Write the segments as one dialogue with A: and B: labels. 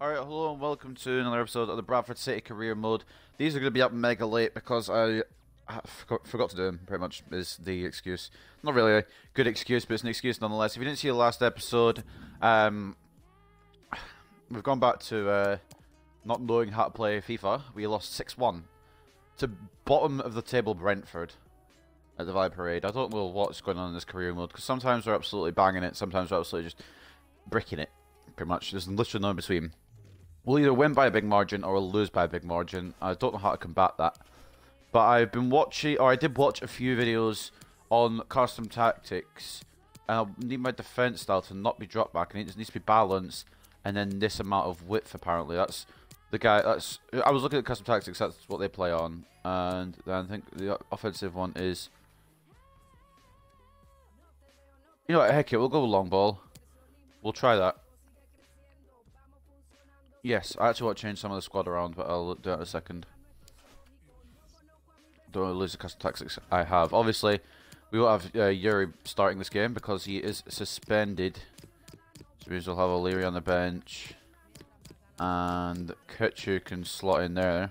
A: Alright, hello and welcome to another episode of the Bradford City Career Mode. These are going to be up mega late because I, I forgot, forgot to do them, pretty much, is the excuse. Not really a good excuse, but it's an excuse nonetheless. If you didn't see the last episode, um, we've gone back to uh, not knowing how to play FIFA. We lost 6-1 to bottom of the table Brentford at the Vibe Parade. I don't know what's going on in this career mode because sometimes we're absolutely banging it, sometimes we're absolutely just bricking it, pretty much. There's literally no in between. We'll either win by a big margin or we'll lose by a big margin. I don't know how to combat that. But I've been watching, or I did watch a few videos on custom tactics. And I need my defense style to not be dropped back. And it needs to be balanced. And then this amount of width, apparently. That's the guy, that's... I was looking at custom tactics, that's what they play on. And then I think the offensive one is... You know what, heck it, we'll go long ball. We'll try that. Yes, I actually want to change some of the squad around, but I'll do it in a second. Don't lose the custom tactics I have. Obviously, we won't have uh, Yuri starting this game because he is suspended. So we'll have O'Leary on the bench. And Kutchu can slot in there.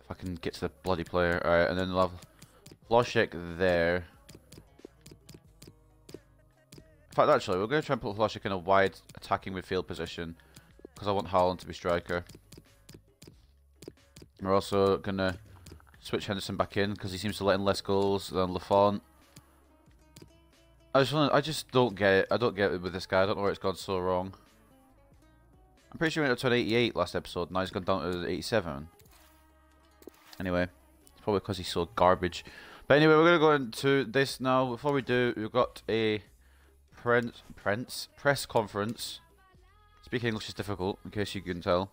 A: If I can get to the bloody player. Alright, and then we'll have Hložek there. In fact, actually, we're going to try and put Hložek in a wide attacking midfield position because I want Haaland to be striker. We're also going to switch Henderson back in because he seems to let in less goals than Lafont. I just want I just don't get it. I don't get it with this guy. I don't know where it's gone so wrong. I'm pretty sure he went up to an 88 last episode. Now he's gone down to 87. Anyway, it's probably because he's so garbage. But anyway, we're going to go into this now. Before we do, we've got a Prince, Prince press conference. Speaking English is difficult, in case you can tell.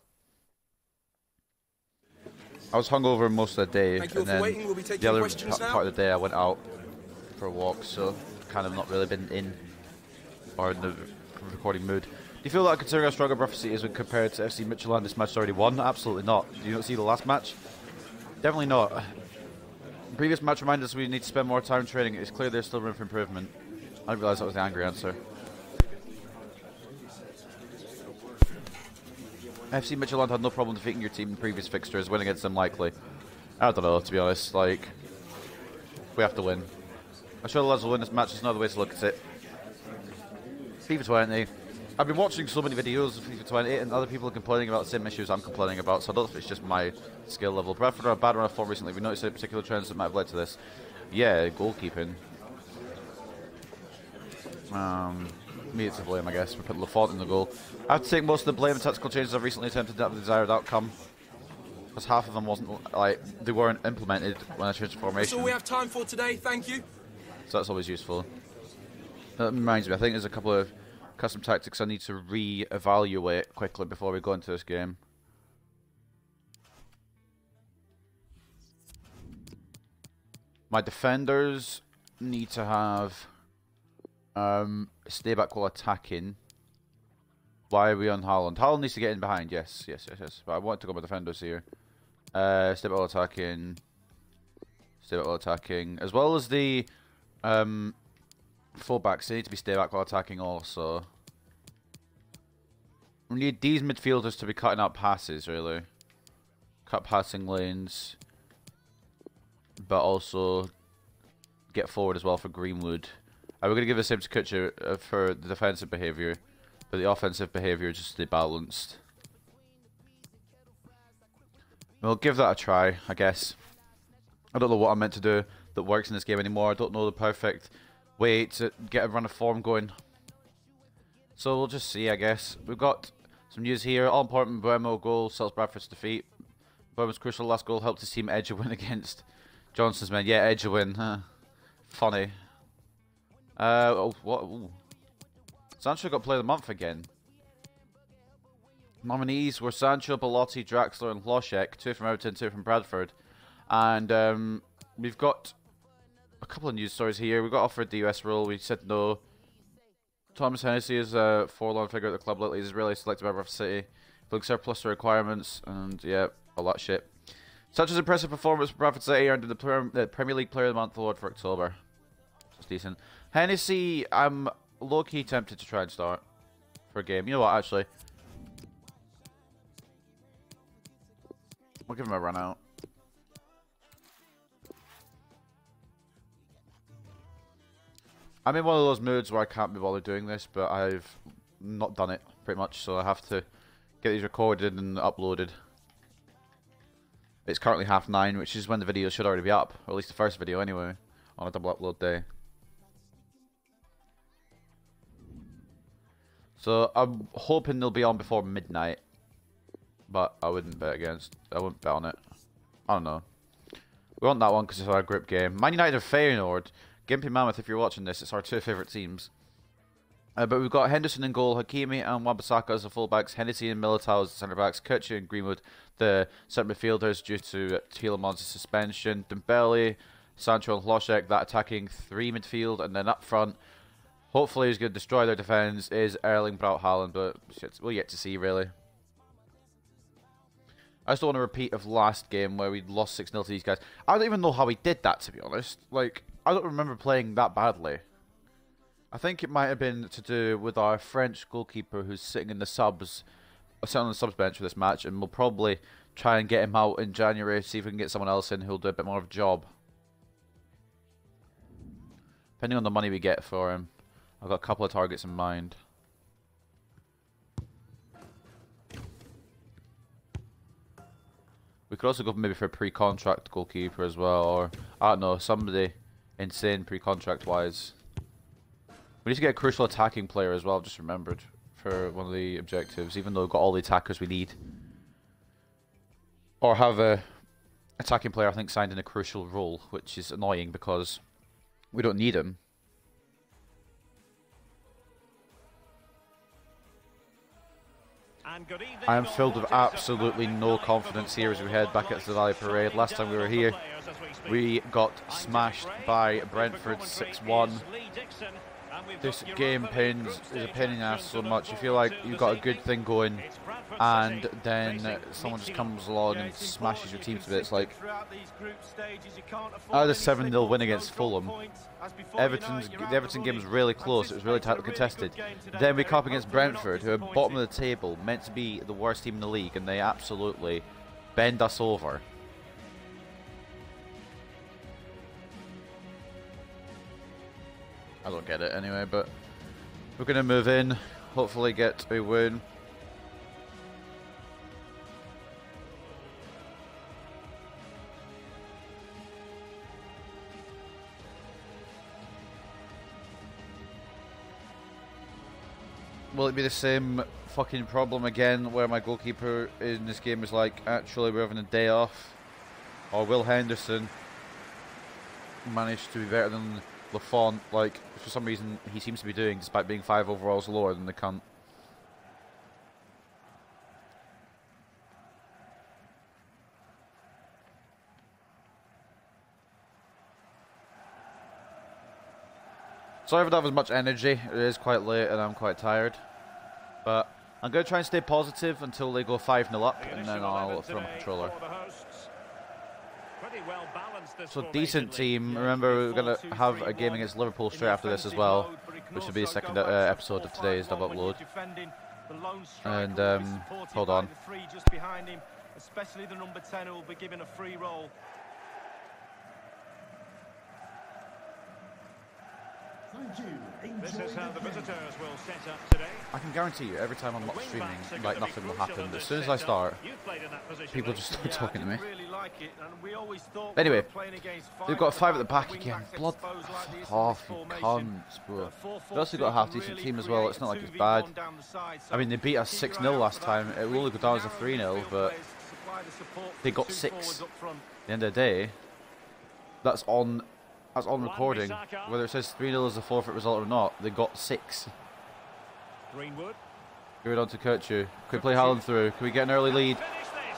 A: I was hungover most of the day,
B: Thank
A: and then
B: we'll
A: the other part of the day I went out for a walk, so kind of not really been in or in the recording mood. Do you feel like considering how strong Bradford City is when compared to FC Midtjylland, this match already won? Absolutely not. Do you not see the last match? Definitely not. The previous match reminded us we need to spend more time training. It's clear there's still room for improvement. I didn't realise that was the angry answer. FC Midtjylland had no problem defeating your team in previous fixtures, winning against them likely. I don't know, to be honest. Like, we have to win. I'm sure the lads will win this match. There's no other way to look at it. FIFA 20. I've been watching so many videos of FIFA 20 and other people are complaining about the same issues I'm complaining about, so I don't know if it's just my skill level. Bradford are a bad run of form recently. We noticed any particular trends that might have led to this. Yeah, goalkeeping. Um, me it's to blame, I guess. We put Lafont in the goal. I have to take most of the blame and tactical changes I've recently attempted to have the desired outcome. Because half of them wasn't, like, they weren't implemented when I changed the formation.
B: That's all we have time for today, thank you.
A: So that's always useful. That reminds me, I think there's a couple of custom tactics I need to re-evaluate quickly before we go into this game. My defenders need to have um, stay back while attacking. Why are we on Haaland? Haaland needs to get in behind. Yes, yes, yes, yes. But I want to go with defenders here. Uh, stay back while attacking. Stay back while attacking. As well as the um, fullbacks. They need to be stay back while attacking also. We need these midfielders to be cutting out passes, really. Cut passing lanes. But also get forward as well for Greenwood. Uh, we're going to give the same to Kutcher uh, for the defensive behaviour, but the offensive behaviour just stay balanced. We'll give that a try, I guess. I don't know what I'm meant to do that works in this game anymore. I don't know the perfect way to get a run of form going. So we'll just see, I guess. We've got some news here. All important Mbeumo goal settles Bradford's defeat. Mbeumo's crucial last goal helped his team edge a win against Johnson's men. Yeah, edge a win. Huh. Funny. Uh, oh, what? Ooh. Sancho got Player of the Month again. Nominees were Sancho, Belotti, Draxler, and Hložek. Two from Everton, two from Bradford. And um, we've got a couple of news stories here. We got offered the US role. We said no. Thomas Hennessy is a forlorn figure at the club lately. He's really selected by Bradford City. Looks surplus to requirements. And yeah, all that shit. Such as impressive performance for Bradford City earned the Premier League Player of the Month award for October. That's decent. Hennessy, I'm low-key tempted to try and start for a game. You know what, actually? We'll give him a run out. I'm in one of those moods where I can't be bothered doing this, but I've not done it, pretty much, so I have to get these recorded and uploaded. It's currently half nine, which is when the video should already be up, or at least the first video anyway, on a double upload day. So I'm hoping they'll be on before midnight, but I wouldn't bet against. I wouldn't bet on it. I don't know. We want that one because it's our group game. Man United or Feyenoord. Gimpy Mammoth, if you're watching this, it's our two favourite teams. Uh, but we've got Henderson in goal, Hakimi and Wan-Bissaka as the fullbacks, Hennessy and Militao as the centre backs, Kircher and Greenwood the centre midfielders due to Tielemans' suspension, Dembele, Sancho and Hložek, that attacking three midfield, and then up front, hopefully he's going to destroy their defence, is Erling Braut Haaland, but we'll yet to see really. I just don't want to repeat of last game where we lost 6-0 to these guys. I don't even know how we did that, to be honest. Like, I don't remember playing that badly. I think it might have been to do with our French goalkeeper who's sitting in the subs, uh, sitting on the subs bench for this match, and we'll probably try and get him out in January, see if we can get someone else in who'll do a bit more of a job. Depending on the money we get for him. I've got a couple of targets in mind. We could also go maybe for a pre-contract goalkeeper as well, or I don't know, somebody insane pre-contract wise. We need to get a crucial attacking player as well. I've just remembered for one of the objectives, even though we've got all the attackers we need, or have a attacking player I think signed in a crucial role, which is annoying because we don't need him. I am filled with absolutely no confidence here as we head back at the Valley Parade. Last time we were here, we got smashed by Brentford 6-1. This game pains is a pain in the ass so much. You feel like you've got a good thing going, and then someone just comes along and smashes your team to bits. Like I had a 7-0 win against Fulham. Everton's the Everton game was really close. It was really tightly contested. Then we come up against Brentford, who are bottom of the table, meant to be the worst team in the league, and they absolutely bend us over. I don't get it anyway, but we're going to move in, hopefully get a win. Will it be the same fucking problem again where my goalkeeper in this game is like, actually we're having a day off? Or will Henderson manage to be better than Lafont, like, for some reason, he seems to be doing, despite being five overalls lower than the cunt. Sorry if I don't have as much energy. It is quite late and I'm quite tired. But I'm going to try and stay positive until they go 5-0 up, and then I'll throw my controller. So decent team. Remember, we're going to have a game against Liverpool straight after this as well, which will be the second uh, episode of today's double upload. And um, hold on. Especially the number 10 who will be given a free roll. This is how the visitors will set up today. I can guarantee you, every time I'm not streaming, like nothing will happen. As soon as I start, people just start talking to me. Anyway, they've got five at the back again. Blood off, you cunts, bro. They've also got a half-decent team as well. It's not like it's bad. I mean, they beat us 6-0 last time. It will only go down as a 3-0, but they got 6 at the end of the day. That's on that's on recording. Whether it says 3 0 is a forfeit result or not, they got 6. Greenwood. Give it on to Kirchu. Can we play Haaland through? Can we get an early lead?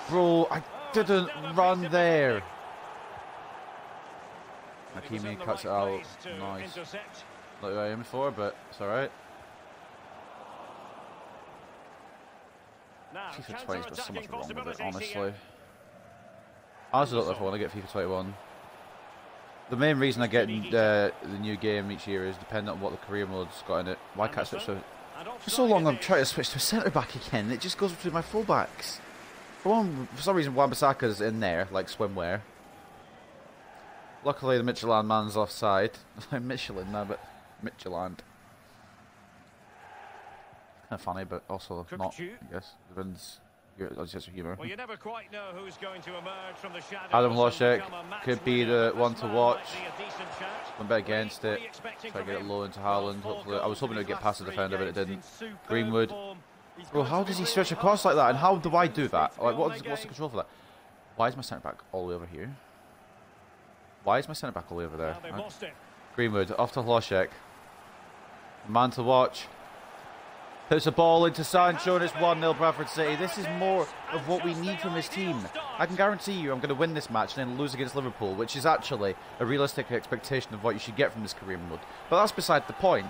A: Bro, I didn't run there. Hakimi cuts it out. Nice. Not what I aimed for, but it's alright. FIFA 20's got so much wrong with it, honestly. I honestly don't know if I want to get FIFA 21. The main reason I get uh, the new game each year is dependent on what the career mode's got in it. Why can't I switch to... For so long I'm trying to switch to a centre back again. It just goes between my full backs. For, one, for some reason, Wan-Bissaka's in there, like swimwear. Luckily, the Michelin man's offside. Michelin, no, but Michelin. Kind of funny, but also not, I guess. Depends. It's just humor.
C: Well, you never quite know who's going to emerge from the shadows.
A: Adam
C: and
A: Hložek
C: become a match
A: could be the one to watch.
C: might be a decent shout.
A: Went bet against it. Try to get it low into Haaland. Hopefully, I was hoping it would get past the defender, but it didn't. Greenwood. Bro, how does he stretch across like that? And how do I do that? Like, what's, what's the control for that? Why is my centre back all the way over here? Why is my centre back all the way over there?
C: Now they've
A: Right.
C: lost it.
A: Greenwood off to Hložek. Man to watch. Puts a ball into Sancho and it's 1 0 Bradford City. This is more of what we need from this team. I can guarantee you I'm going to win this match and then lose against Liverpool, which is actually a realistic expectation of what you should get from this career mode. But that's beside the point.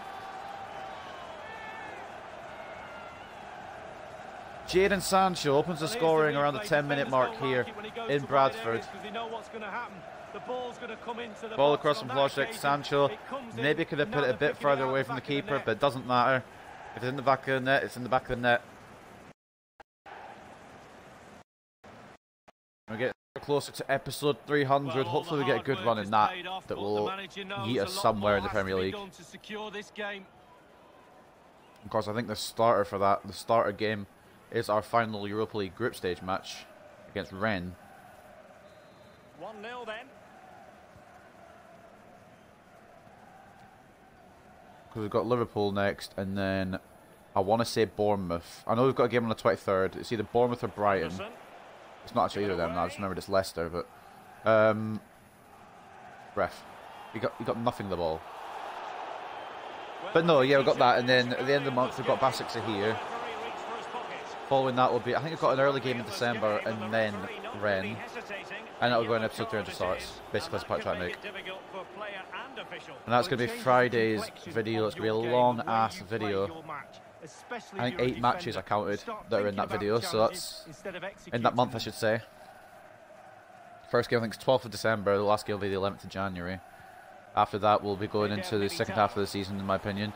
A: Jadon Sancho opens the scoring around the 10 minute mark here in Bradford. Ball across from Hložek, Sancho. Maybe could have put it a bit further away from the keeper, but it doesn't matter. If it's in the back of the net, it's in the back of the net. We get closer to episode 300. Hopefully, we get a good run in that that will yeet us somewhere in the Premier League. Of course, I think the starter for that, the starter game, is our final Europa League group stage match against Rennes.
C: 1 0 then.
A: Because we've got Liverpool next, and then I want to say Bournemouth. I know we've got a game on the 23rd. It's either Bournemouth or Brighton. It's not actually either of them. now, I just remembered it's Leicester, but um, ref, you got you got nothing the ball. But no, yeah, we've got that, and then at the end of the month we've got Basics here. Following that will be, I think we've got an early game in December, and then Rennes, and that'll go in episode 300 starts. Basically, point I'm trying to make. And that's going to be Friday's video. It's going to be a long ass video. I think eight matches I counted that are in that video, so that's in that month, I should say. First game, I think, is 12th of December. The last game will be the 11th of January. After that, we'll be going into the second half of the season, in my opinion.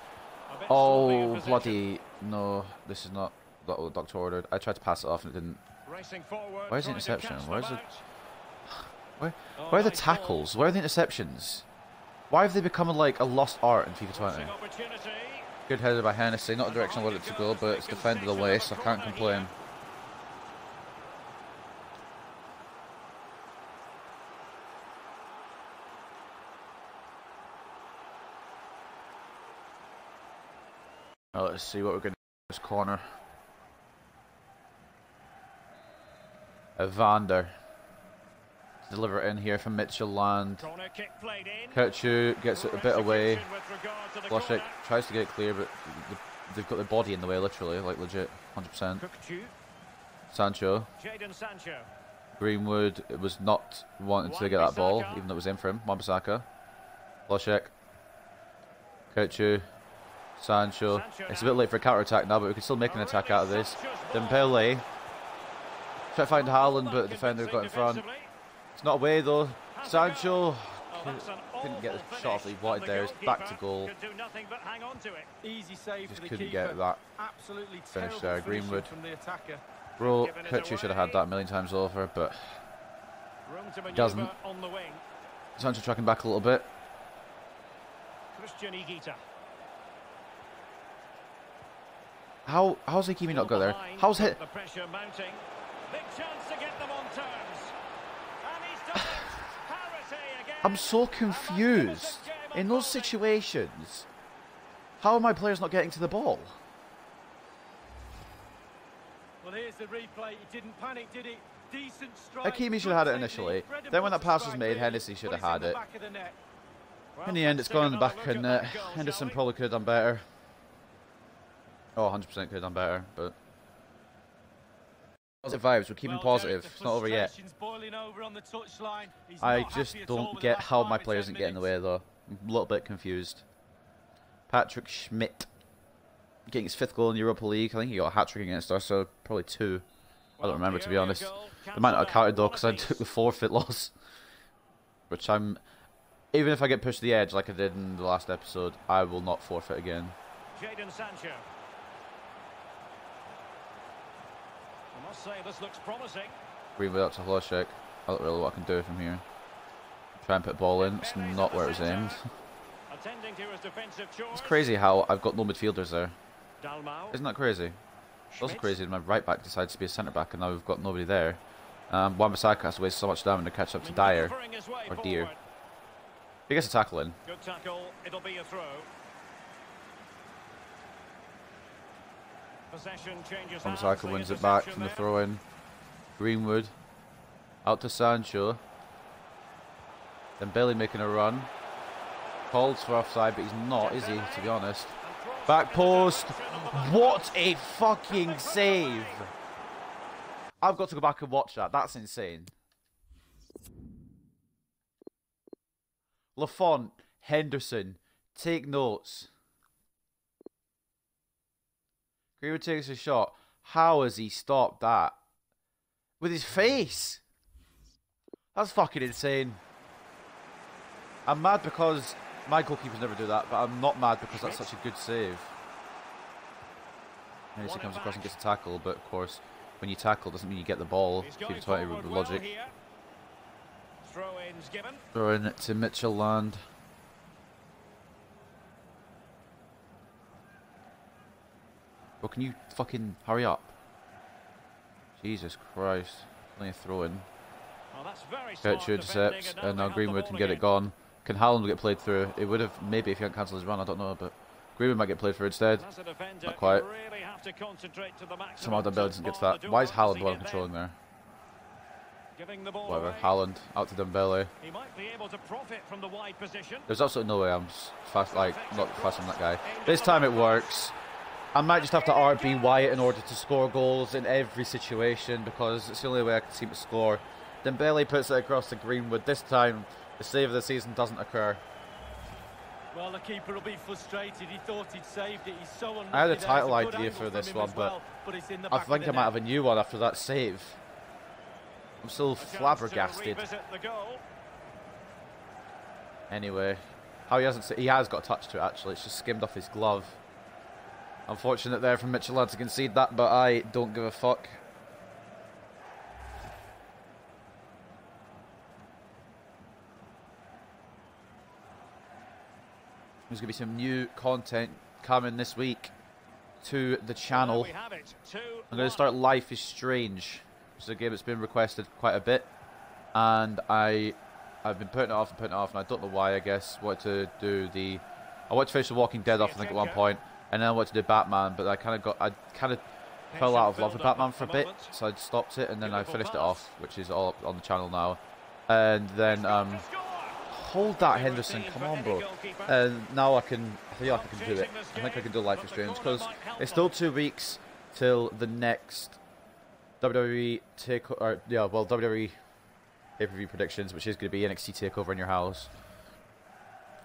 A: Oh, bloody. No, this is not what the doctor ordered. I tried to pass it off and it didn't.
C: Where's the interception? Where's the...
A: Where, where are the tackles? Where are the interceptions? Why have they become like a lost art in FIFA 20? Good header by Hennessy. Not the direction I wanted it to go, but it's defended away, so I can't complain. Now let's see what we're going to do in this corner. Evander. Deliver it in here from Midtjylland. Kirchu gets it a bit away. Hložek tries to get it clear, but they've got their body in the way, literally, like legit, 100%. Sancho.
C: Sancho.
A: Greenwood was not wanting to get that ball, even though it was in for him. Wan-Bissaka. Hložek. Kirchu. Sancho. It's a bit late for a counter-attack now, but we can still make an attack out of this. Dembele. Try to find Haaland, but the defender got in front. It's not away though. Sancho oh, couldn't get the shot that he wanted there. It's back to goal.
D: Easy save
A: Just
D: for
A: couldn't
D: keeper.
A: get that.
D: Absolutely
A: finish there. Greenwood.
D: from the attacker.
A: Bro, Kirchu should have had that a million times over, but Doesn't.
C: On the wing.
A: Sancho tracking back a little bit.
C: Christian Higuita.
A: How how's Hakimi not got there? How's hit?
C: The pressure mounting. Big chance to get them on terms. And he's done it. Parity again.
A: I'm so confused. In those situations, how are my players not getting to the ball?
D: Well, here's the replay. He didn't panic, did he? Decent strike.
A: Hakimi should have had it initially. Then when that pass was made, Hennessy should have had it.
D: of the net.
A: In the end, it's gone in the back
C: look
A: and
C: at
A: uh,
C: that goal, shall
A: Henderson probably could have done better. Oh, 100% could have done better, but positive vibes. We're keeping
D: Well,
A: positive.
D: Derek,
A: It's not over yet.
D: over on the touchline. He's
A: I just
D: happy at all
A: don't get how my players
D: 10
A: didn't get in the way though. I'm a little bit confused. Patrick Schmidt getting his fifth goal in the Europa League. I think he got a hat trick against us, so probably two. I don't remember to be honest. They might not have counted though because I took the forfeit loss. Which I'm. Even if I get pushed to the edge like I did in the last episode, I will not forfeit again.
C: Jadon Sancho. And must say this looks promising.
A: Greenwood out to Hložek. I don't really know what I can do from here. Try and put a ball in. It's not where it was aimed.
C: Attending to his defensive chores.
A: It's crazy how I've got no midfielders there.
C: Dalmau.
A: Isn't that crazy? It's also crazy that my right back decides to be a centre back and now we've got nobody there. Um, Wan-Bissaka has to waste so much time to catch up to Dyer.
C: Maneuvering his way
A: or Deer. He gets a tackle in.
C: Good tackle. It'll be a throw. Possession changes hands.
A: Wan-Bissaka
C: The
A: wins it back from the throw in. Greenwood. Out to Sancho. Then Bailey making a run. Called for offside, but he's not, is he, to be honest? Back post. What a fucking save! I've got to go back and watch that. That's insane. Lafont, Henderson, take notes. Greenwood takes a shot. How has he stopped that? With his face! That's fucking insane. I'm mad because my goalkeepers never do that, but I'm not mad because that's such a good save. And he comes across and gets a tackle, but of course, when you tackle doesn't mean you get the ball.
C: He's
A: FIFA
C: going
A: 20
C: forward
A: with
C: well
A: logic. Throwing it to Midtjylland. Well, can you fucking hurry up? Jesus Christ. Only a throw in.
C: Well, that's very smart
A: Gertrude
C: defending,
A: intercepts, and now Greenwood can get it gone. Can Haaland get played through? It would have maybe if he hadn't cancelled his run, I don't know, but Greenwood might get played through instead.
C: Defender,
A: Not quite.
C: really have to concentrate to the
A: Somehow Dembele doesn't get to that. Why is. Haaland one controlling there?
C: Giving the
A: Whatever.
C: away.
A: Haaland out to Dembele.
C: He might be able to profit from the wide position.
A: There's absolutely no way I'm fast, like not fast on that guy. This time it works. I might just have to RB Wyatt in order to score goals in every situation because it's the only way I can seem to score. Dembele puts it across to Greenwood. This time, the save of the season doesn't occur.
D: Well, the keeper will be frustrated. He thought he'd saved it. He's so unlucky.
A: I had a title
D: good
A: idea for this one,
D: as
A: but
D: but it's in the
A: I
D: back
A: think
D: the
A: I might have a new one after that save. I'm still
C: A
A: flabbergasted.
C: the.
A: Anyway, how he hasn't he has got a touch to it actually. It's just skimmed off his glove. Unfortunate there from Midtjylland to concede that, but I don't give a fuck. There's going to be some new content coming this week to the channel.
C: There we have it. Two,
A: I'm going to start Life is Strange. It's a game that's been requested quite a bit, and I, I've been putting it off and putting it off, and I don't know why. I guess wanted to do the, I to finish The Walking Dead off. I think at one point, and then I wanted to do Batman, but I kind of got, I kind of fell out of love with Batman for a bit, so I stopped it, and then I finished it off, which is all on the channel now. And then, um, hold that Henderson, come on, bro. And now I can, I feel like I can do it. I think I can do Life is Strange because it's still two weeks till the next WWE take or yeah, well WWE pay-per-view predictions, which is going to be NXT Takeover in your house.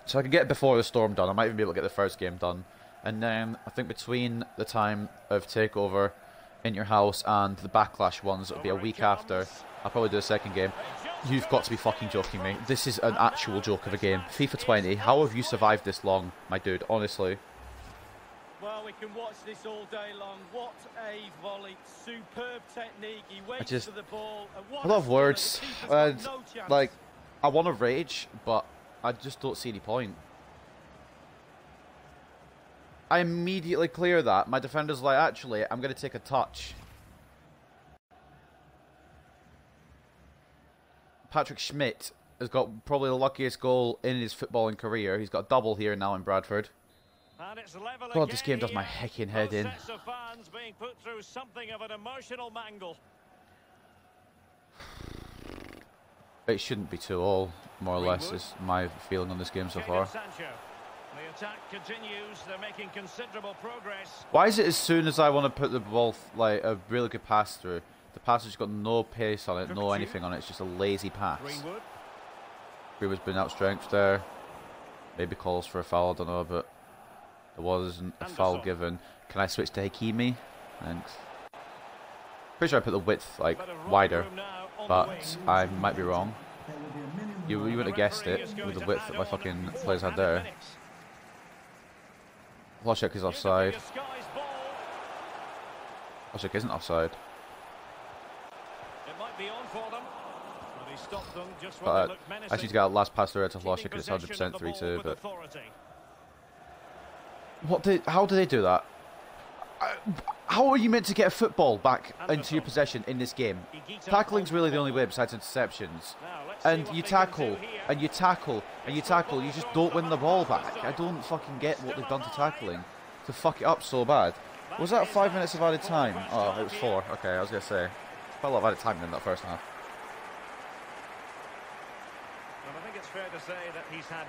A: So I can get it before the storm done. I might even be able to get the first game done, and then I think between the time of Takeover in your house and the Backlash ones, it'll be a week after. I'll probably do a second game. You've got to be fucking joking me. This is an actual joke of a game. FIFA 20. How have you survived this long, my dude? Honestly.
D: Well, we can watch this all day long. What a volley. Superb technique. He waits
A: just-
D: for the ball.
A: I love words.
D: No
A: like, I want to rage, but I just don't see any point. I immediately clear that. My defender's like, actually, I'm going to take a touch. Patrick Schmidt has got probably the luckiest goal in his footballing career. He's got a double here now in Bradford.
C: And it's level
A: God, this game does my
C: here.
A: hecking head in.
C: sets of fans being put through something of an emotional mangle.
A: It shouldn't be two all, more or less, is my feeling on this game so far.
C: The attack continues. They're making considerable progress.
A: Why is it as soon as I want to put the ball, like, a really good pass through, the pass has got no pace on it, no anything on it, it's just a lazy pass.
C: Greenwood.
A: Greenwood's been outstrengthed there. Maybe calls for a foul, I don't know, but there wasn't a foul given. Can I switch to Hakimi? Thanks. Pretty sure I put the width, like,
C: Bit of running
A: wider,
C: room now on the
A: but. I might be wrong. You, you wouldn't have guessed it with the width that my fucking players had there.
C: Minutes.
A: Is offside.
C: disguised
A: isn't offside.
C: be on for them. But he stopped them just
A: But uh,
C: looked
A: I
C: menacing.
A: actually got a last pass through to Hložek and it's 100% 3-2, but
C: authority.
A: what did, how do they do that? How are you meant to get a football back into your possession in this game? Tackling's really the only way besides interceptions.
C: Now, let's see
A: And you tackle, and you tackle, and you tackle, you just don't win the ball back. I don't fucking get what they've done to tackling to fuck it up so bad. Was that five minutes of added time? Oh, it was four. Okay, I was gonna say. Quite a lot of added time in that first half.
C: And I think it's fair to say that he's had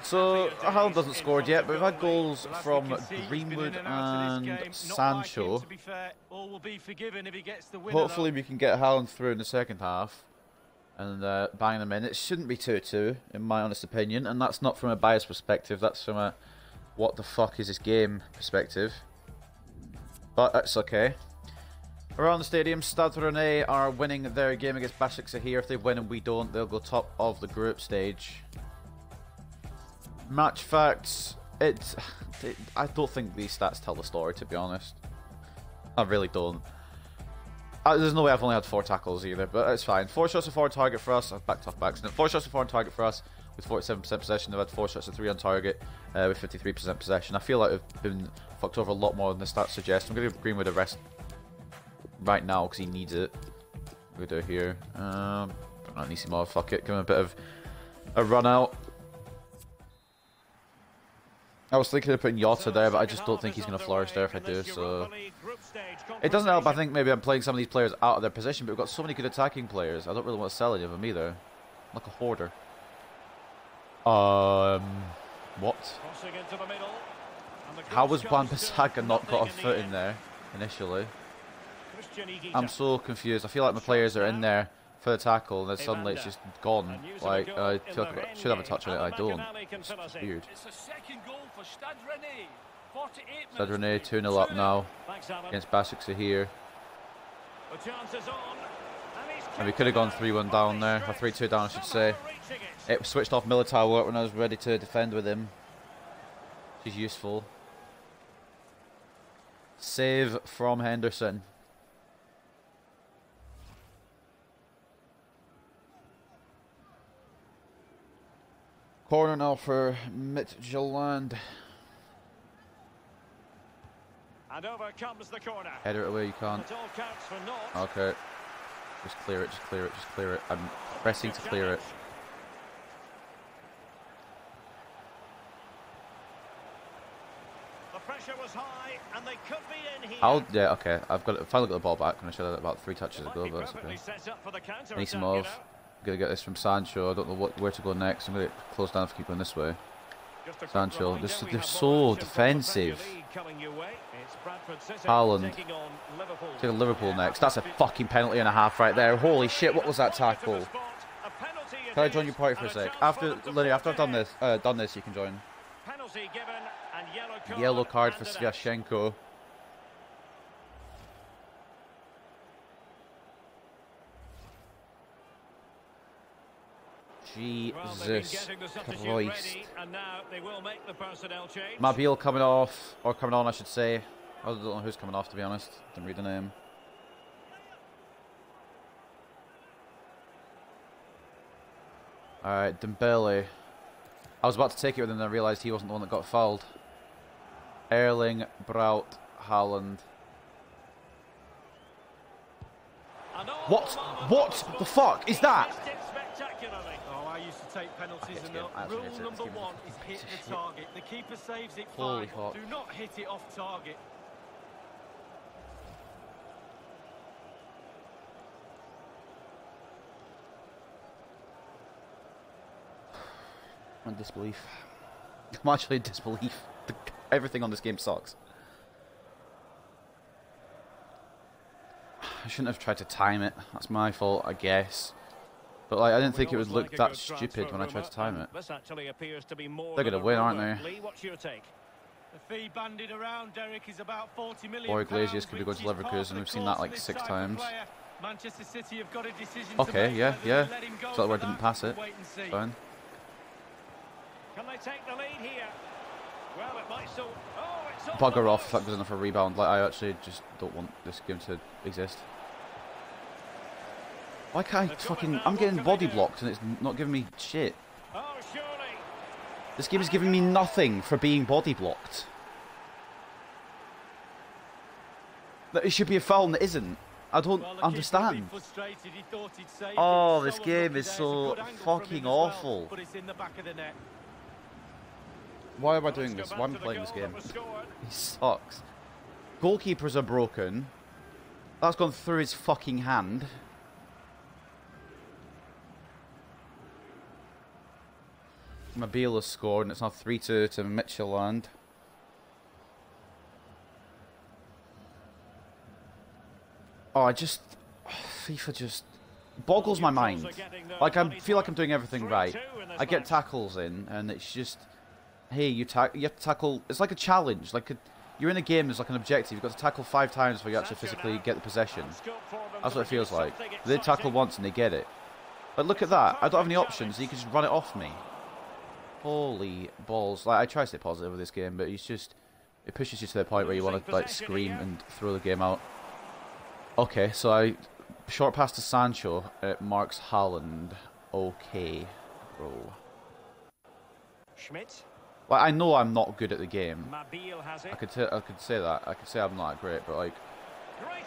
A: So, Haaland doesn't
C: in
A: score yet, but we've had goals from
D: can see, he's been in
A: Greenwood
D: and out of this
A: and
D: game. Not like him,
A: Sancho.
D: to be fair, all will be forgiven if he gets the winner,
A: Hopefully we can get Haaland through in the second half and uh, bang them in. It shouldn't be 2-2, in my honest opinion, and that's not from a biased perspective, that's from a what the fuck is this game perspective. But that's okay. Around the stadium, Stade Rennais are winning their game against Başakşehir. If they win and we don't, they'll go top of the group stage. Match facts. It's. It, I don't think these stats tell the story, to be honest. I really don't. Uh, there's no way I've only had four tackles either, but it's fine. Four shots on target for us. I've backed off by accident. Four shots on target for us with 47% possession. They've had four shots of three on target uh, with 53% possession. I feel like I've been fucked over a lot more than the stats suggest. I'm going to give Greenwood a rest right now because he needs it. We do here. Um, Nisimov, fuck it. Give him a bit of a run out. I was thinking of putting Jota there, but I just don't think he's going to flourish there if I do, so... It doesn't help, I think maybe I'm playing some of these players out of their position, but we've got so many good attacking players. I don't really want to sell any of them either. like a hoarder. Um, what?
C: Crossing into the middle. And the
A: How was Wan-Bissaka not got a foot in there initially?
C: end. Christian Higuita.
A: I'm so confused. I feel like my players are in there for the tackle, and then suddenly it's just gone.
C: And using a
A: Like I feel like I should have a touch on it. I don't. It's
C: fill us in.
A: weird.
B: It's the second goal for Stade Rennais. 48
A: Stade
B: minutes
A: 2 0 up now against Başakşehir.
C: The chance is on. And,
A: we could have gone 3 1 down there, or 3 2 down, I should say.
C: It.
A: It switched off Militao work when I was ready to defend with him. Is useful. Save from Henderson. Corner now for Midtjylland.
C: And over comes the corner.
A: Header it away, you can't.
C: It all counts for naught.
A: Okay. Just clear it, just clear it, just clear it. I'm pressing to clear it.
C: The pressure was high, and they could be in here.
A: I'll, yeah, okay. I've got it. Finally got the ball back when I should that about three touches ago, but okay.
C: set up for the
A: Need some
C: attack, know.
A: Gonna get this from Sancho. I don't know what where to go next. I'm gonna close down if I keep going this way. Sancho,
C: we
A: they're so
C: more action from the
A: defensive.
C: Premier League coming your. It's Bradford City
A: Haaland.
C: taking on Liverpool.
A: Next. That's a fucking penalty and a half right there. Holy shit! What was that tackle? Can I join your party for a sec? After Lily, after I've done this, uh, done this, you can join.
C: Penalty given and yellow card.
A: For
C: handed out.
A: Sviatchenko.
C: Well, they've been
A: Jesus
C: getting the substitute
A: Christ.
C: ready, and now they will make change.
A: Mabil coming off, or coming on, I should say. I don't know who's coming off, to be honest. Didn't read the name. Alright, Dembele. I was about to take it, but then I realised he wasn't the one that got fouled. Erling Braut Haaland. What? What the fuck is that?
C: missed it spectacularly.
D: Oh, I used to take penalties and not. Rule number one is hit the target. The keeper saves it fine. Do not hit it off target.
A: I'm in disbelief. I'm actually in disbelief. The, everything on this game sucks. I shouldn't have tried to time it. That's my fault, I guess. But like, I didn't think it would look that stupid when I tried to time it.
C: This actually appears to be more
A: They're gonna win, aren't they?
C: Lee, what's your take?
D: The fee bandied around, Derek, is about 40 million
A: Or Iglesias could be going to
D: which is
A: Leverkusen. We've seen that like six times.
D: Manchester City have got a decision to
A: Okay,
D: make,
A: yeah, yeah.
D: they let
A: So
D: for
A: where I didn't pass it.
D: Wait and see.
A: Fine.
C: Can they take the lead here? Well, it might still. Oh, it's
A: Bugger off if that
C: post.
A: goes enough for a rebound. Like, I actually just don't want this game to exist. Why can't I fucking... I'm getting body blocked and it's not giving me shit.
C: Oh.
A: This game is giving me nothing for being body blocked. That it should be a foul and it isn't. I don't
D: Well, the keeper a bit
A: understand.
D: he he'd
A: Oh, this
D: So
A: game is
D: there. It's a
A: so
D: good angle from
A: fucking
D: well,
A: awful.
D: But it's in the back of the net.
A: Why am I doing this?
C: back
A: Why am I playing this game? He sucks. Goalkeepers are broken. That's gone through his fucking hand. Mabila has scored and it's now 3 2 to Midtjylland. Oh, I just. FIFA just boggles my mind. Like, I feel like I'm doing everything right. I get tackles in, and it's just. Hey, you, ta- you have to tackle. It's like a challenge. Like, a, you're in a game, there's like an objective. You've got to tackle five times before you actually physically get the possession. That's what it feels like. They tackle once and they get it. But look at that. I don't have any options. You can just run it off me. Holy balls. Like, I try to stay positive with this game, but it's just... It pushes you to the point where you want to, like, scream and throw the game out. Okay, so I... Short pass to Sancho. It marks Haaland. Okay, bro.
C: Schmidt.
A: Like, I know I'm not good at the game.
C: Mabil has it.
A: I could, I could say that. I could say I'm not great, but, like...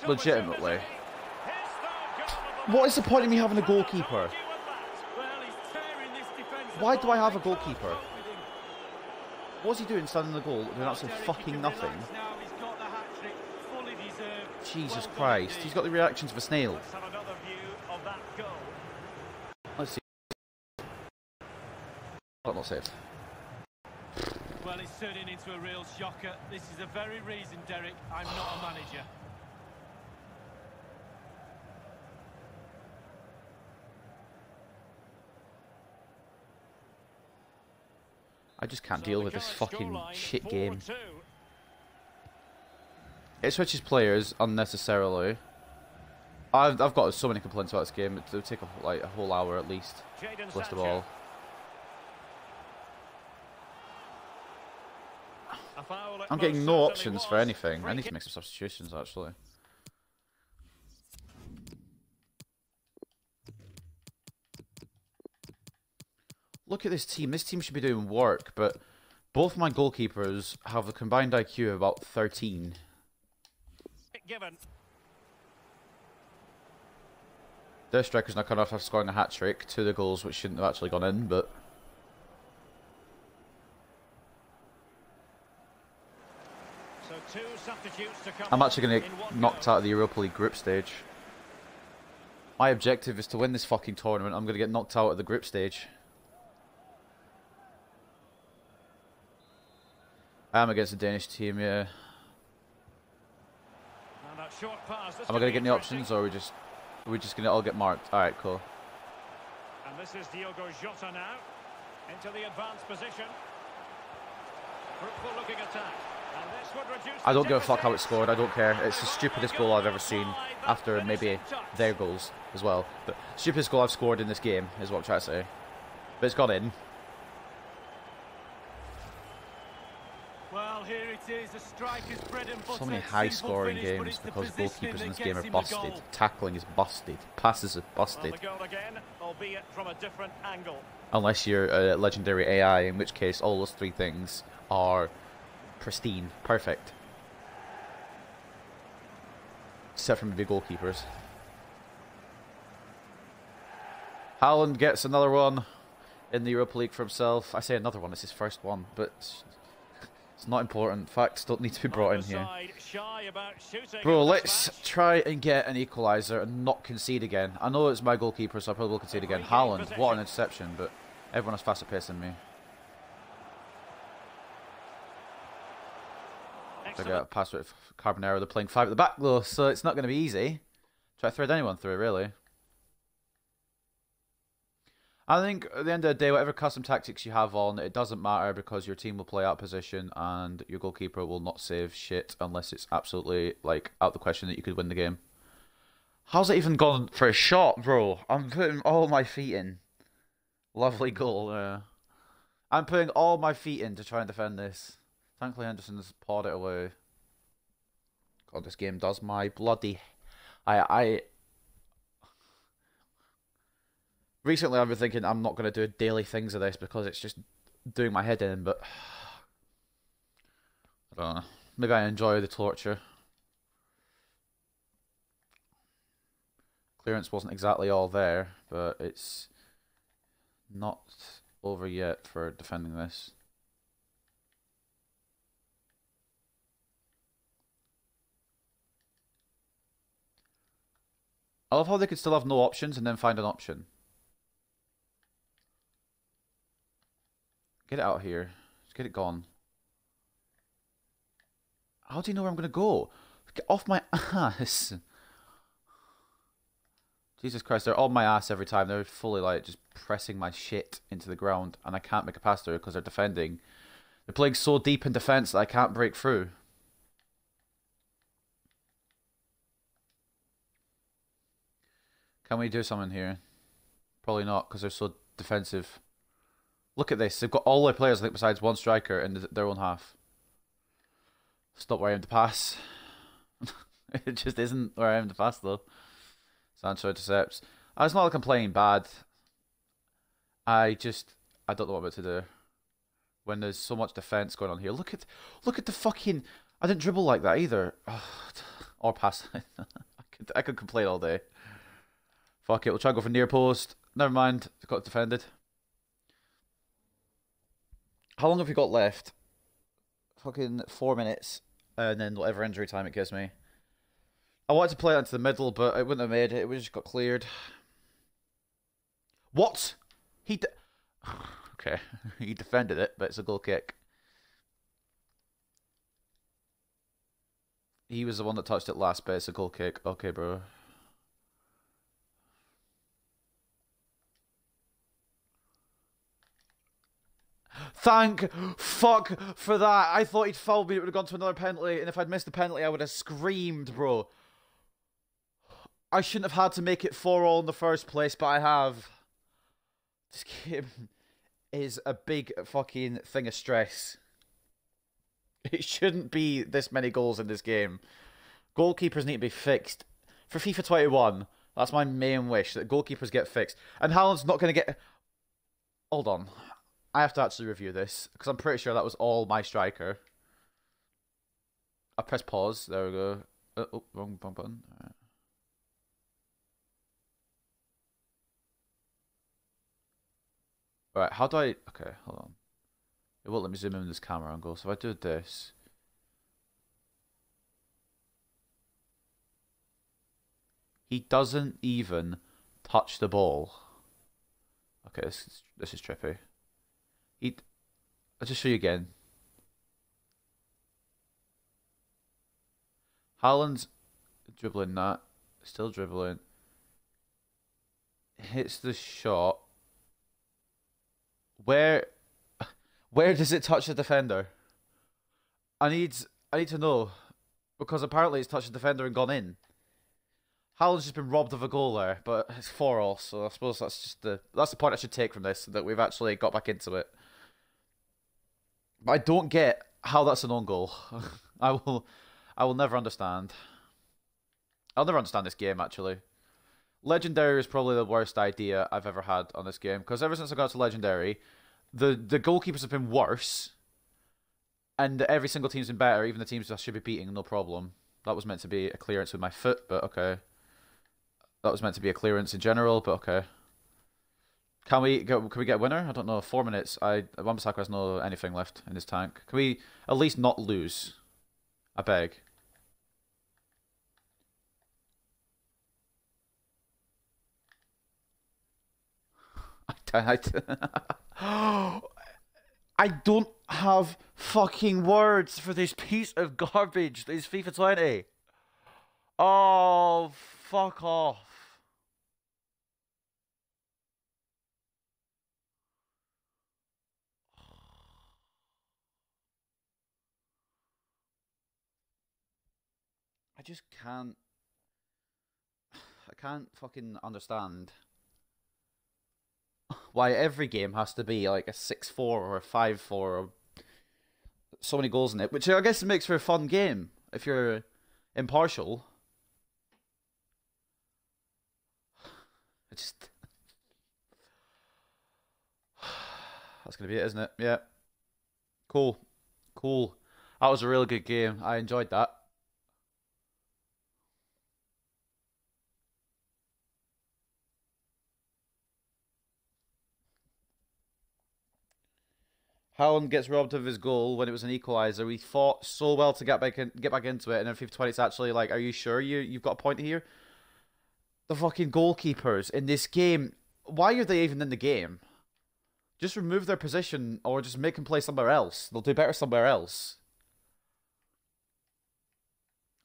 A: Legitimately.
C: opportunity. His third goal of the
A: What is the point of me having a goalkeeper?
C: Can't argue with that.
D: Well, he's tearing this defence
A: Why do I have a
D: apart. They can't
A: goalkeeper? What's he doing standing in the goal, doing absolutely fucking nothing?
D: relax Now. He's got the hat-trick, fully deserved.
A: Jesus Christ, he's got the reactions of a snail.
C: Let's have another view of that goal.
A: Let's see. Not not safe.
D: Well, it's turning into a real shocker. This is the very reason, Derek, I'm not a manager.
A: I just can't
C: So
A: deal with this fucking shit game.
C: 4-2.
A: It switches players unnecessarily. I've, I've got so many complaints about this game. It would take a, like a whole hour at least. List of all.
C: A foul it
A: I'm getting no options for anything. I need to make some substitutions actually. Look at this team. This team should be doing work, but both my goalkeepers have a combined IQ of about 13.
C: Given.
A: Their strikers now cut off after scoring a hat trick. Two of the goals which shouldn't have actually gone in, but
C: So two substitutes to come
A: I'm actually going to get knocked out of the Europa League group stage. My objective is to win this fucking tournament. I'm going to get knocked out of the group stage. I am against the Danish team, yeah.
C: And that short pass,
A: Am I going to get any options, or are we just, are we just going to all get marked? Alright, cool.
C: And this is Diogo Jota now. Into the advanced position. Fruitful looking attack. And this would reduce
A: I don't give a fuck how it's scored. I don't care. It's the stupidest goal I've ever seen after maybe their goals as well. But stupidest goal I've scored in this game is what I'm trying to say. But it's gone in.
D: Well, here it is, a striker's bread and butter.
A: So many high-scoring games because goalkeepers in this game are busted. Tackling is busted. Passes are busted.
C: the goal again, albeit from a different angle.
A: Unless you're a legendary AI, in which case all those three things are pristine, perfect. Except for maybe goalkeepers. Haaland gets another one in the Europa League for himself. I say another one, it's his first one, but it's not important. Facts don't need to be brought in here.
C: Offside, shy about shooting
A: Bro, let's try and get an equaliser and not concede again. I know it's my goalkeeper, so I probably will concede again. Haaland, what an interception, but everyone has faster pace than me. I got a pass with Carbonero. They're playing five at the back though, so it's not going to be easy. Try to thread anyone through, really. I think at the end of the day, whatever custom tactics you have on, it doesn't matter because your team will play out position and your goalkeeper will not save shit unless it's absolutely like out the question that you could win the game. How's it even gone for a shot, bro? I'm putting all my feet in. Lovely goal. Uh, I'm putting all my feet in to try and defend this. Thankfully, Henderson's pawed it away. God, this game does my bloody. I I. recently I've been thinking I'm not going to do daily things of this because it's just doing my head in, but I don't know. Maybe I enjoy the torture. Clearance wasn't exactly all there, but it's not over yet for defending this. I love how they could still have no options and then find an option. Get it out of here. Let's get it gone. How do you know where I'm going to go? Get off my ass. Jesus Christ, they're on my ass every time. They're fully like just pressing my shit into the ground and I can't make a pass through because they're defending. They're playing so deep in defense that I can't break through. Can we do something here? Probably not because they're so defensive. Look at this. They've got all their players, I think, besides one striker in their own half. Stop where I am to pass. it just isn't where I am to pass, though. Sancho intercepts. Uh, it's not like I'm playing bad. I just I don't know what I'm to do when there's so much defense going on here. Look at look at the fucking. I didn't dribble like that either, or pass. I could I could complain all day. Fuck it, we'll try and go for near post. Never mind, got defended. How long have we got left? Fucking four minutes, and then whatever injury time it gives me. I wanted to play it into the middle, but it wouldn't have made it. It would just got cleared. What? He. De- okay, he defended it, but it's a goal kick. He was the one that touched it last, but it's a goal kick. Okay, bro. Thank fuck for that. I thought he'd fouled me. It would have gone to another penalty. And if I'd missed the penalty, I would have screamed, bro. I shouldn't have had to make it 4 all in the first place, but I have. This game is a big fucking thing of stress. It shouldn't be this many goals in this game. Goalkeepers need to be fixed. For FIFA 21, that's my main wish, that goalkeepers get fixed. And Haaland's not going to get... Hold on. I have to actually review this because I'm pretty sure that was all my striker. I press pause. There we go. Uh, oh, wrong, wrong button. Right. Alright, how do I... Okay, hold on. It won't let me zoom in this camera angle. So if I do this... He doesn't even touch the ball. Okay, this is, this is trippy. I'll just show you again. Haaland's dribbling that, still dribbling. Hits the shot. Where, where does it touch the defender? I need, I need to know, because apparently it's touched the defender and gone in. Haaland's just been robbed of a goal there, but it's four all, so I suppose that's just the that's the point I should take from this that we've actually got back into it. I don't get how that's an own goal. I will, I will never understand. I'll never understand this game actually. Legendary is probably the worst idea I've ever had on this game because ever since I got to Legendary, the the goalkeepers have been worse, and every single team's been better. Even the teams I should be beating, no problem. That was meant to be a clearance with my foot, but okay. That was meant to be a clearance in general, but okay. Can we go? Can we get a winner? I don't know. Four minutes. I Wan-Bissaka has no anything left in his tank. Can we at least not lose? I beg. I, I, I don't have fucking words for this piece of garbage. This FIFA 20. Oh, fuck off. Just can't. I can't fucking understand why every game has to be like a 6 4 or a 5 4 or so many goals in it, which I guess it makes for a fun game if you're impartial. I just. That's going to be it, isn't it? Yeah. Cool. Cool. That was a really good game. I enjoyed that. Haaland gets robbed of his goal when it was an equaliser. We fought so well to get back in, get back into it, and then 50 it's actually like, are you sure you you've got a point here? The fucking goalkeepers in this game, why are they even in the game? Just remove their position or just make them play somewhere else. They'll do better somewhere else.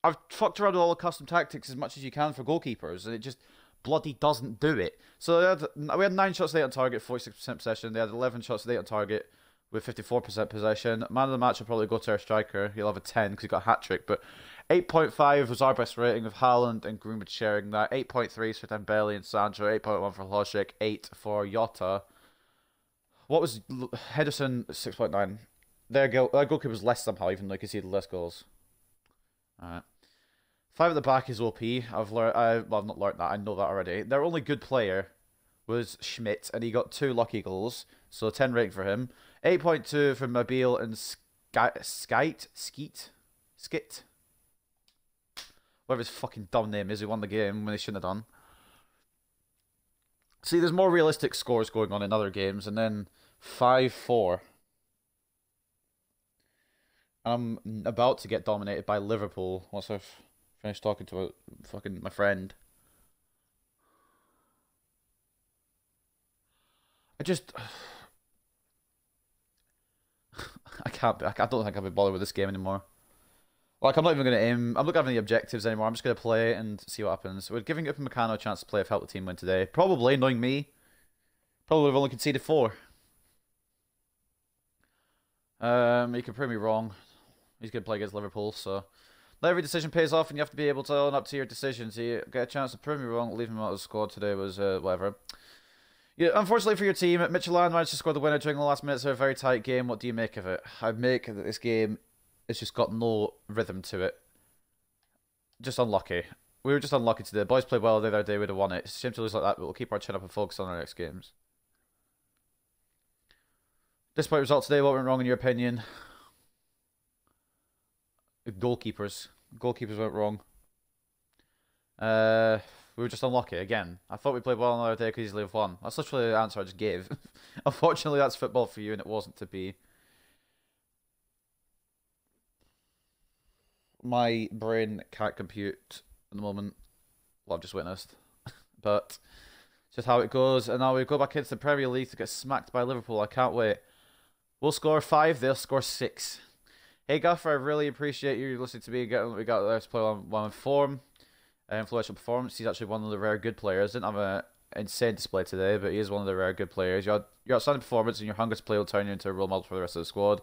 A: I've fucked around with all the custom tactics as much as you can for goalkeepers, and it just bloody doesn't do it. So had, we had nine shots day on target, 46% possession. They had 11 shots day on target with 54% possession. Man of the match will probably go to our striker. He'll have a 10 because he got a hat trick. But 8.5 was our best rating with Haaland and Greenwood sharing that. 8.3 is for Dembele and Sancho. 8.1 for Hložek. 8 for Jota. What was Henderson? 6.9. Their, goal, their goalkeeper was less somehow, even though he conceded less goals. Alright. Five at the back is OP. I've learned. I well, I've not learned that. I know that already. Their only good player was Schmidt, and he got two lucky goals, so ten rating for him. 8.2 for Mabil and Skite, Skeet, Skit. Whatever his fucking dumb name is, he won the game when he shouldn't have done. See, there's more realistic scores going on in other games, and then 5 4. I'm about to get dominated by Liverpool once I've finished talking to a, fucking my friend. I just. I can't. I don't think I'll be bothered with this game anymore. Like I'm not even going to aim. I'm not having any objectives anymore. I'm just going to play and see what happens. We're giving Upamecano a chance to play if help the team win today. Probably, knowing me, probably would have only conceded four. Um, you can prove me wrong. He's going to play against Liverpool, so not every decision pays off, and you have to be able to own up to your decisions. You get a chance to prove me wrong. Leaving him out of the squad today was uh, whatever. Yeah, unfortunately for your team, Midtjylland managed to score the winner during the last minutes of a very tight game. What do you make of it? I make that this game has just got no rhythm to it. Just unlucky. We were just unlucky today. The boys played well the other day, we'd have won it. It's a shame to lose like that, but we'll keep our chin up and focus on our next games. Despite results today, what went wrong in your opinion? Goalkeepers. Goalkeepers went wrong. Uh, we were just unlucky again. I thought we played well another day because easily have won. That's literally the answer I just gave. Unfortunately, that's football for you, and it wasn't to be. My brain can't compute at the moment what I've just witnessed, but just how it goes. And now we go back into the Premier League to get smacked by Liverpool. I can't wait. We'll score five. They'll score six. Hey Gaffer, I really appreciate you listening to me. Getting we got there to play on one form influential performance. He's actually one of the rare good players. Didn't have an insane display today, but he is one of the rare good players. Your, your outstanding performance and your hunger to play will turn you into a role model for the rest of the squad.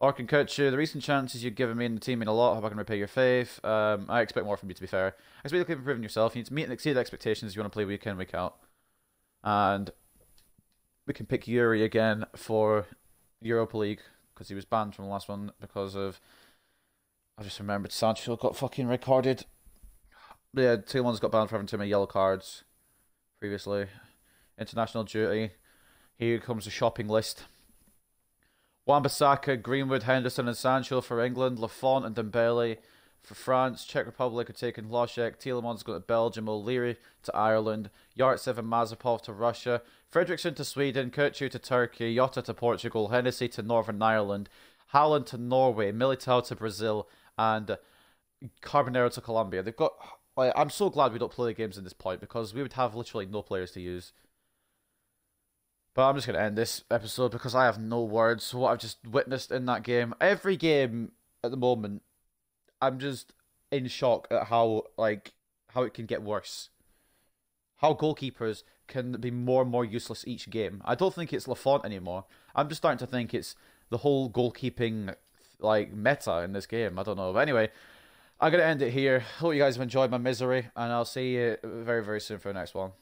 A: Orkun Kökçü, the recent chances you've given me and the team mean a lot. Hope I can repay your faith. Um, I expect more from you, to be fair. I expect you to keep improving yourself. You need to meet and exceed expectations you want to play week in, week out. And we can pick Yuri again for Europa League because he was banned from the last one because of. I just remembered Sancho got fucking recorded yeah, Tillman's got banned for having too many yellow cards previously. International duty. Here comes the shopping list. Wan-Bissaka, Greenwood, Henderson, and Sancho for England. Lafont and Dembele for France. Czech Republic are taking Hložek. Tielemans going to Belgium. O'Leary to Ireland. Yartsev and Mazepov to Russia. Fredrickson to Sweden. Kökçü to Turkey. Jota to Portugal. Hennessy to Northern Ireland. Haaland to Norway. Militao to Brazil. And Carbonero to Colombia. They've got like, I'm so glad we don't play the games at this point because we would have literally no players to use. But I'm just going to end this episode because I have no words for what I've just witnessed in that game. Every game at the moment, I'm just in shock at how like how it can get worse. How goalkeepers can be more and more useless each game. I don't think it's Lafont anymore. I'm just starting to think it's the whole goalkeeping like meta in this game. I don't know. But anyway, I'm going to end it here. Hope you guys have enjoyed my misery, and I'll see you very, very soon for the next one.